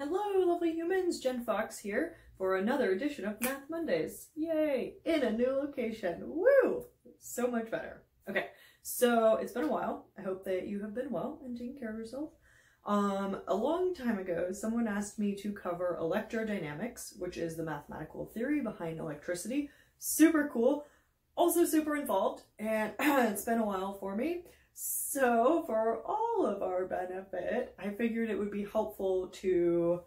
Hello, lovely humans! Jen Fox here for another edition of Math Mondays. Yay! In a new location. Woo! So much better. Okay, so it's been a while. I hope that you have been well and taking care of yourself. Um, a long time ago, someone asked me to cover electrodynamics, which is the mathematical theory behind electricity. Super cool, also super involved, and it's been a while for me. So for all of our benefit, I figured it would be helpful to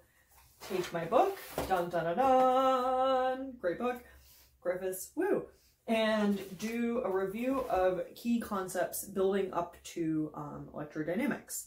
take my book, dun dun dun dun, great book, Griffiths, woo, and do a review of key concepts building up to um, electrodynamics.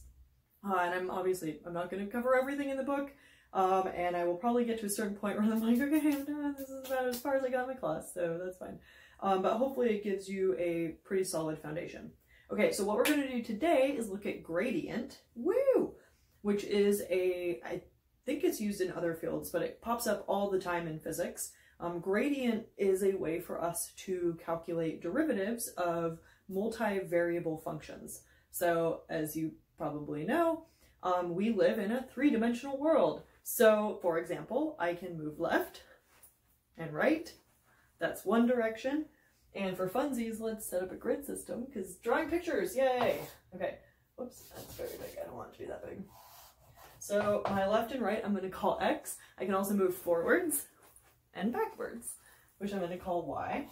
Uh, and I'm obviously, I'm not going to cover everything in the book, um, and I will probably get to a certain point where I'm like, okay, I'm done, this is about as far as I got in my class, so that's fine. Um, but hopefully it gives you a pretty solid foundation. Okay, so what we're going to do today is look at gradient, woo, which is a, I think it's used in other fields, but it pops up all the time in physics. Um, gradient is a way for us to calculate derivatives of multivariable functions. So as you probably know, um, we live in a three-dimensional world. So for example, I can move left and right. That's one direction. And for funsies, let's set up a grid system because drawing pictures, yay! Okay, whoops, that's very big. I don't want it to be that big. So my left and right, I'm going to call X. I can also move forwards and backwards, which I'm going to call Y.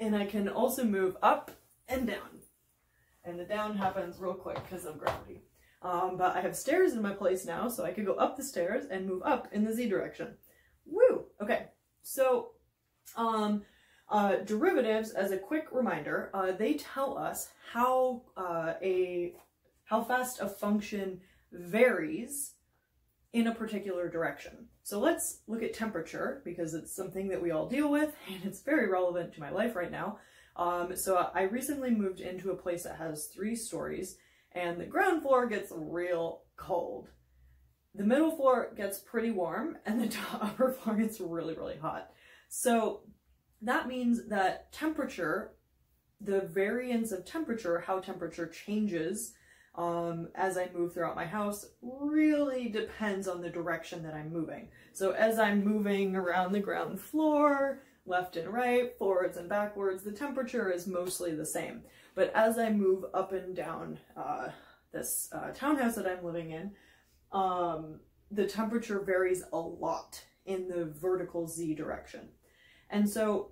And I can also move up and down. And the down happens real quick because of gravity. Um, but I have stairs in my place now, so I could go up the stairs and move up in the Z direction. Woo! Okay, so um, uh, derivatives, as a quick reminder, uh, they tell us how uh, a how fast a function varies in a particular direction. So let's look at temperature because it's something that we all deal with and it's very relevant to my life right now. Um, so I recently moved into a place that has three stories and the ground floor gets real cold. The middle floor gets pretty warm and the upper floor gets really, really hot. So that means that temperature, the variance of temperature, how temperature changes um, as I move throughout my house really depends on the direction that I'm moving. So as I'm moving around the ground floor, left and right, forwards and backwards, the temperature is mostly the same. But as I move up and down uh, this uh, townhouse that I'm living in, um, the temperature varies a lot in the vertical Z direction. And so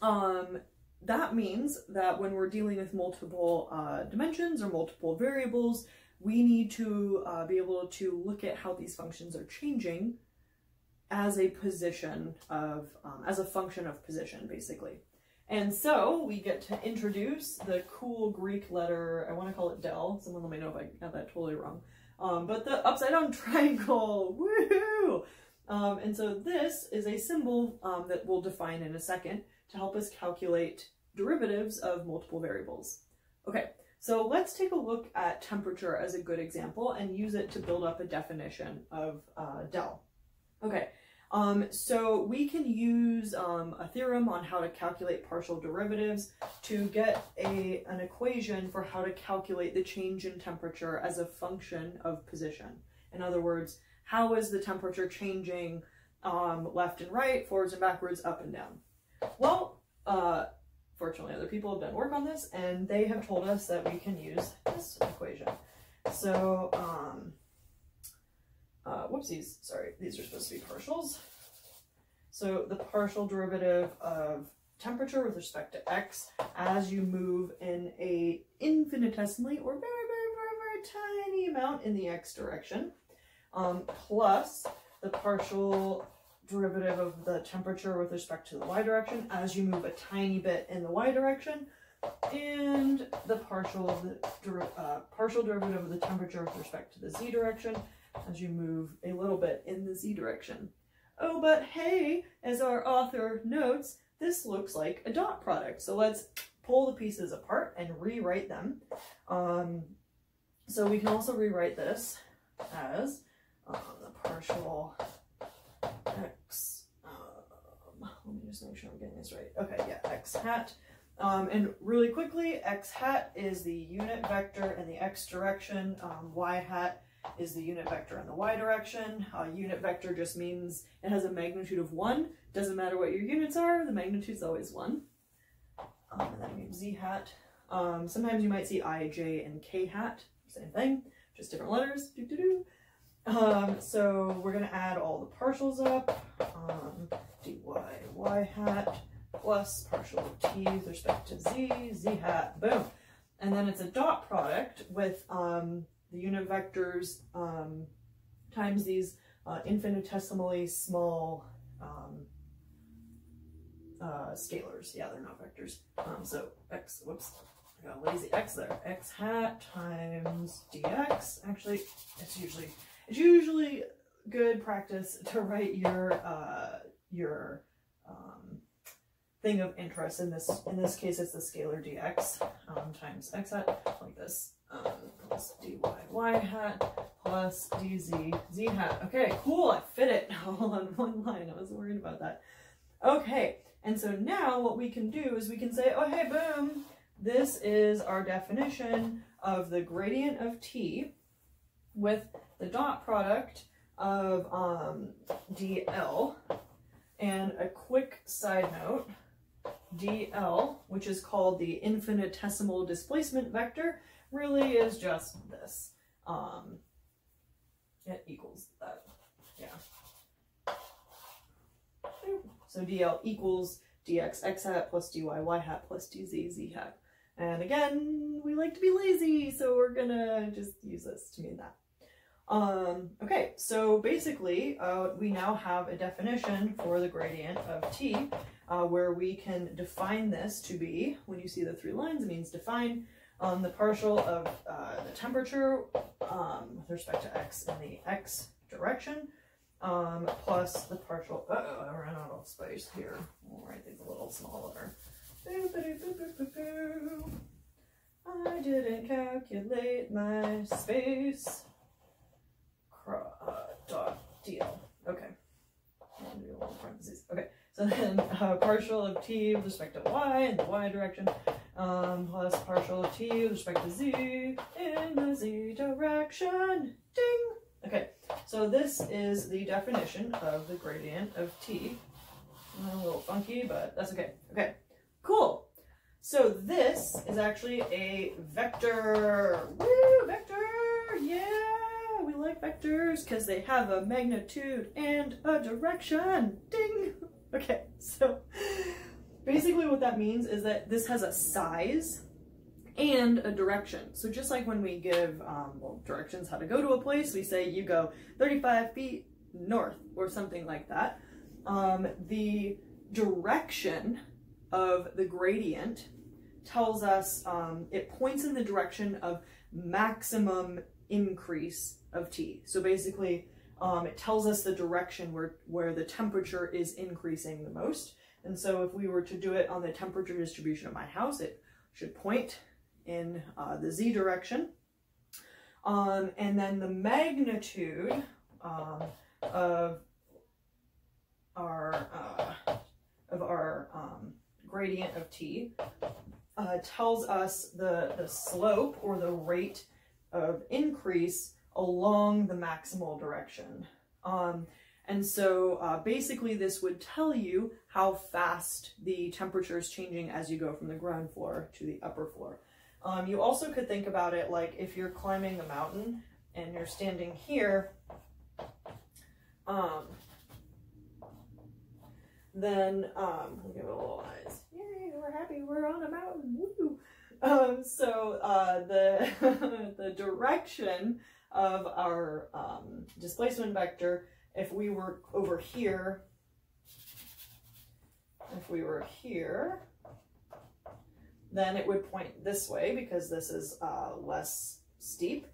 um, that means that when we're dealing with multiple uh, dimensions or multiple variables, we need to uh, be able to look at how these functions are changing as a position of, um, as a function of position, basically. And so we get to introduce the cool Greek letter, I want to call it del, someone let me know if I got that totally wrong, um, but the upside down triangle, woohoo! Um, and so this is a symbol um, that we'll define in a second to help us calculate derivatives of multiple variables. Okay, so let's take a look at temperature as a good example and use it to build up a definition of uh, del. Okay, um, so we can use um, a theorem on how to calculate partial derivatives to get a, an equation for how to calculate the change in temperature as a function of position. In other words, how is the temperature changing um, left and right, forwards and backwards, up and down? Well, uh, fortunately other people have done work on this and they have told us that we can use this equation. So, um, uh, whoopsies, sorry, these are supposed to be partials. So the partial derivative of temperature with respect to x as you move in a infinitesimally or very, very, very, very tiny amount in the x direction, um, plus the partial derivative of the temperature with respect to the y direction as you move a tiny bit in the y direction, and the partial of the uh, partial derivative of the temperature with respect to the z direction as you move a little bit in the z direction. Oh, but hey, as our author notes, this looks like a dot product. So let's pull the pieces apart and rewrite them. Um, so we can also rewrite this as um, the partial x, um, let me just make sure I'm getting this right. Okay, yeah, x hat. Um, and really quickly, x hat is the unit vector in the x direction. Um, y hat is the unit vector in the y direction. Uh, unit vector just means it has a magnitude of 1. Doesn't matter what your units are, the magnitude is always 1. Um, and then you z hat. Um, sometimes you might see i, j, and k hat. Same thing, just different letters. Doo -doo -doo. Um, so we're going to add all the partials up. Um, dy y hat plus partial of t with respect to z, z hat, boom. And then it's a dot product with um, the unit vectors um, times these uh, infinitesimally small um, uh, scalars. Yeah, they're not vectors. Um, so x, whoops, I got lazy x there. x hat times dx. Actually, it's usually it's usually good practice to write your uh, your um, thing of interest. In this in this case, it's the scalar dx um, times x hat like this. Um, plus dy y hat plus dz z hat. Okay, cool. I fit it all on one line. I was worried about that. Okay, and so now what we can do is we can say, oh hey, boom. This is our definition of the gradient of t with the dot product of um, dl. And a quick side note, dl, which is called the infinitesimal displacement vector, really is just this. Um, it equals that, yeah. So dl equals dx x hat plus dy y hat plus dz z hat. And again, we like to be lazy, so we're gonna just use this to mean that. Um, okay, so basically, uh, we now have a definition for the gradient of t, uh, where we can define this to be, when you see the three lines, it means define um, the partial of uh, the temperature um, with respect to x in the x direction, um, plus the partial, uh oh I ran out of space here. We'll write these a little smaller. I didn't calculate my space. So then uh, partial of t with respect to y in the y direction, um, plus partial of t with respect to z in the z direction. Ding! Okay, so this is the definition of the gradient of t. A little funky, but that's okay. Okay, Cool. So this is actually a vector. Woo, vector! Yeah, we like vectors because they have a magnitude and a direction. Okay, so basically what that means is that this has a size and a direction. So just like when we give um, well, directions how to go to a place, we say you go 35 feet north or something like that. Um, the direction of the gradient tells us um, it points in the direction of maximum increase of T. So basically, um, it tells us the direction where, where the temperature is increasing the most. And so if we were to do it on the temperature distribution of my house, it should point in uh, the Z direction. Um, and then the magnitude um, of our, uh, of our um, gradient of t uh, tells us the, the slope or the rate of increase along the maximal direction. Um, and so uh, basically this would tell you how fast the temperature is changing as you go from the ground floor to the upper floor. Um, you also could think about it like if you're climbing a mountain and you're standing here, um, then um, we'll give it a little eyes. Yay, we're happy, we're on a mountain, woo! Um, so uh, the, the direction of our um, displacement vector, if we were over here, if we were here, then it would point this way because this is uh, less steep.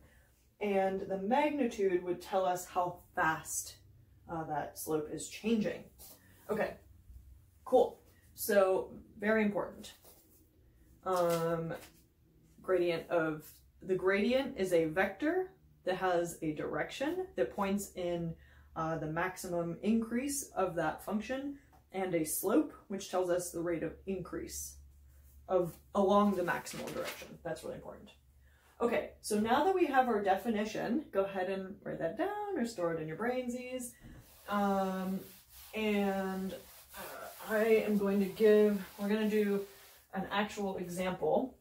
And the magnitude would tell us how fast uh, that slope is changing. Okay, Cool. So very important. Um, gradient of, the gradient is a vector that has a direction that points in uh, the maximum increase of that function and a slope, which tells us the rate of increase of along the maximal direction. That's really important. Okay, so now that we have our definition, go ahead and write that down or store it in your brainsies. Um, and uh, I am going to give, we're going to do an actual example.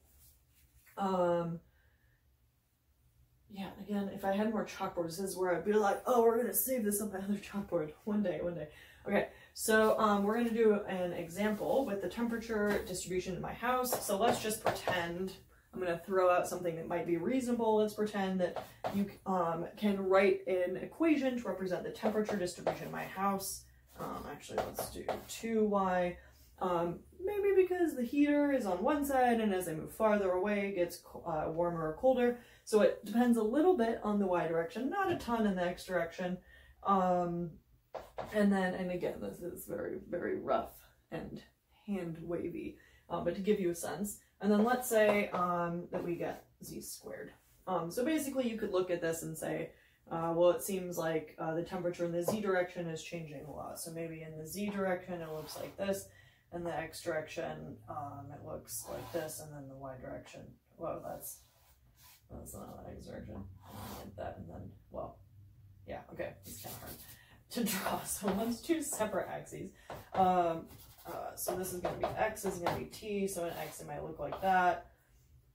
Um, yeah, again, if I had more chalkboards, this is where I'd be like, oh, we're going to save this on my other chalkboard one day, one day. Okay, so um, we're going to do an example with the temperature distribution in my house. So let's just pretend I'm going to throw out something that might be reasonable. Let's pretend that you um, can write an equation to represent the temperature distribution in my house. Um, actually, let's do 2y. Um, maybe because the heater is on one side and as I move farther away it gets uh, warmer or colder. So it depends a little bit on the y direction, not a ton in the x direction. Um, and then, and again, this is very, very rough and hand wavy, uh, but to give you a sense. And then let's say um, that we get z squared. Um, so basically you could look at this and say, uh, well, it seems like uh, the temperature in the z direction is changing a lot. So maybe in the z direction it looks like this, in the x direction um, it looks like this, and then the y direction, well, that's that's not that x direction. Like that, and then, well, yeah, okay, it's kind of hard to draw. So let's choose separate axes. Um, uh, so this is going to be x, this is going to be t, so an x it might look like that.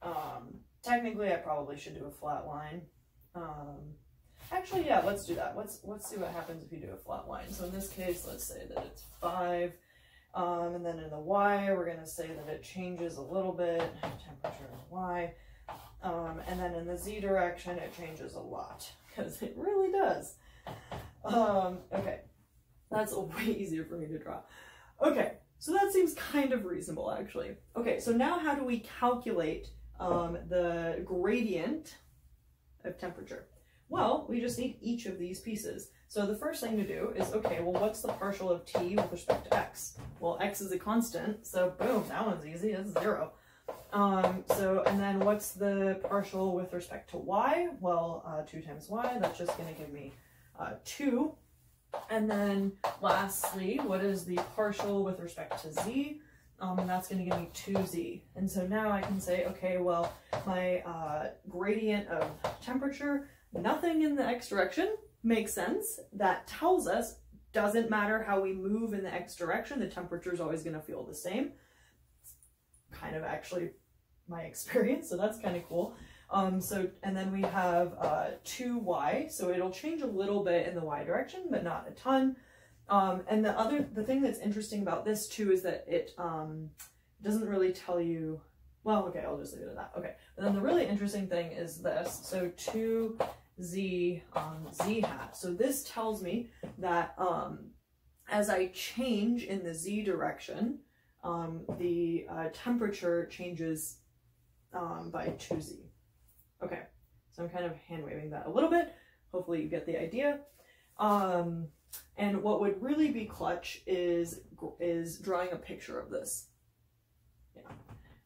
Um, technically, I probably should do a flat line. Um, actually, yeah, let's do that. Let's, let's see what happens if you do a flat line. So in this case, let's say that it's 5. Um, and then in the y, we're going to say that it changes a little bit, temperature in y. Um, and then in the z direction, it changes a lot, because it really does. Um, okay, that's way easier for me to draw. Okay, so that seems kind of reasonable actually. Okay, so now how do we calculate um, the gradient of temperature? Well, we just need each of these pieces. So the first thing to do is, okay, well, what's the partial of t with respect to x? Well, x is a constant, so boom, that one's easy, it's zero. Um, so, and then what's the partial with respect to y? Well, uh, 2 times y, that's just going to give me uh, 2. And then lastly, what is the partial with respect to z? Um, and that's going to give me 2z. And so now I can say, okay, well, my uh, gradient of temperature, nothing in the x direction makes sense. That tells us doesn't matter how we move in the x direction, the temperature is always going to feel the same. It's kind of actually my experience, so that's kind of cool. Um, so, and then we have uh, 2y, so it'll change a little bit in the y direction, but not a ton. Um, and the other, the thing that's interesting about this too is that it um, doesn't really tell you, well, okay, I'll just leave it at that. Okay, but then the really interesting thing is this. So 2z um, z hat. So this tells me that um, as I change in the z direction, um, the uh, temperature changes um, by 2z. Okay, so I'm kind of hand waving that a little bit. Hopefully you get the idea. Um, and what would really be clutch is is drawing a picture of this. Yeah,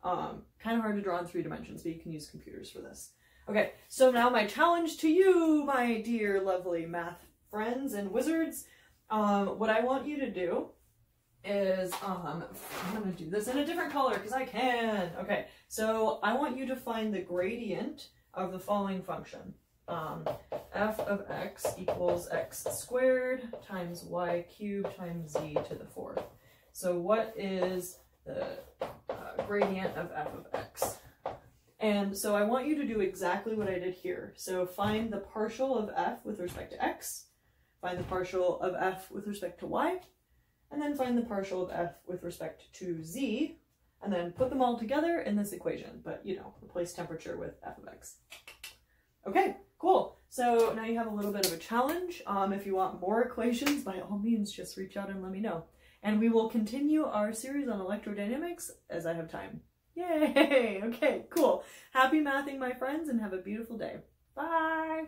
um, kind of hard to draw in three dimensions, but you can use computers for this. Okay, so now my challenge to you, my dear lovely math friends and wizards, um, what I want you to do is, um, I'm going to do this in a different color because I can. Okay, so I want you to find the gradient of the following function. Um, f of x equals x squared times y cubed times z to the fourth. So what is the uh, gradient of f of x? And so I want you to do exactly what I did here. So find the partial of f with respect to x, find the partial of f with respect to y, and then find the partial of f with respect to z, and then put them all together in this equation, but you know, replace temperature with f of x. Okay, cool. So now you have a little bit of a challenge. Um, if you want more equations, by all means, just reach out and let me know. And we will continue our series on electrodynamics as I have time. Yay! Okay, cool. Happy mathing, my friends, and have a beautiful day. Bye!